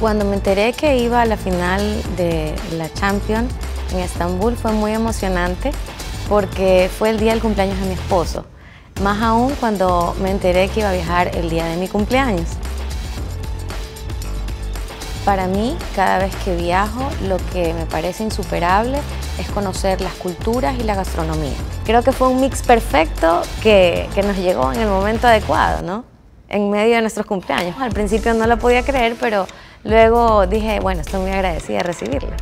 Cuando me enteré que iba a la final de la Champions en Estambul fue muy emocionante porque fue el día del cumpleaños de mi esposo. Más aún cuando me enteré que iba a viajar el día de mi cumpleaños. Para mí, cada vez que viajo, lo que me parece insuperable es conocer las culturas y la gastronomía. Creo que fue un mix perfecto que, que nos llegó en el momento adecuado, ¿no? En medio de nuestros cumpleaños. Al principio no lo podía creer, pero Luego dije, bueno, estoy muy agradecida de recibirla.